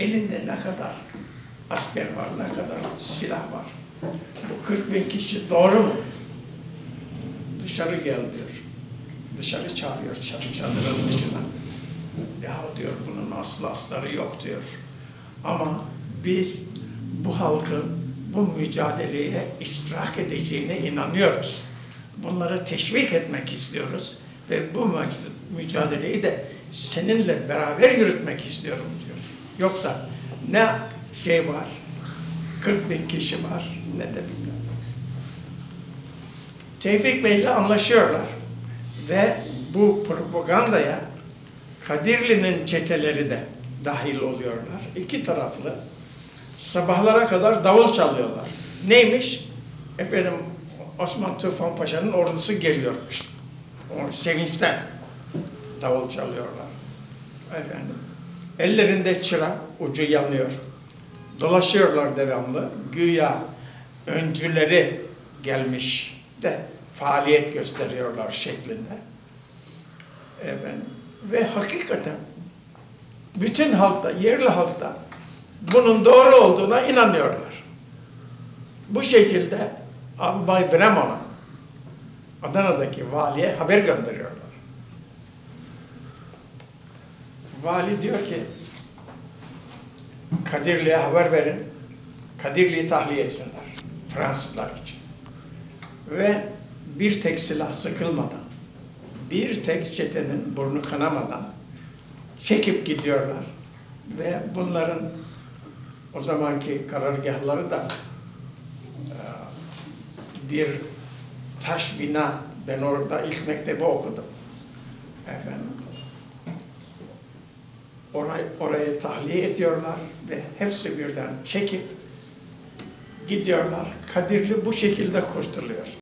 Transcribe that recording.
Elinde ne kadar asker var, ne kadar silah var. Bu 40 bin kişi doğru mu? Dışarı gel diyor. Dışarı çağırıyor çadır, çadırın dışına. Ya diyor bunun aslı asları yok diyor. Ama biz bu halkın bu mücadeleye iştirak edeceğine inanıyoruz. Bunları teşvik etmek istiyoruz ve bu mü- mücadeleyi de seninle beraber yürütmek istiyorum diyor. Yoksa ne şey var, 40 bin kişi var ne de bilmem. Tevfik Bey'le anlaşıyorlar ve bu propagandaya Kadirli'nin çeteleri de dahil oluyorlar. İki taraflı. Sabahlara kadar davul çalıyorlar. Neymiş? Efendim Osman Tufan Paşa'nın ordusu geliyormuş. O sevinçten davul çalıyorlar. Efendim. Ellerinde çıra ucu yanıyor. Dolaşıyorlar devamlı. Güya öncüleri gelmiş de faaliyet gösteriyorlar şeklinde. Efendim. Ve hakikaten bütün halkta, yerli halkta bunun doğru olduğuna inanıyorlar. Bu şekilde Albay Bremon'a Adana'daki valiye haber gönderiyorlar. Vali diyor ki Kadirli'ye haber verin. Kadirli'yi tahliye etsinler. Fransızlar için. Ve bir tek silah sıkılmadan, bir tek çetenin burnu kanamadan çekip gidiyorlar. Ve bunların o zamanki karargahları da e, bir taş bina. Ben orada ilk mektebi okudum. Orayı, orayı tahliye ediyorlar ve hepsi birden çekip gidiyorlar. Kadirli bu şekilde kurtuluyor.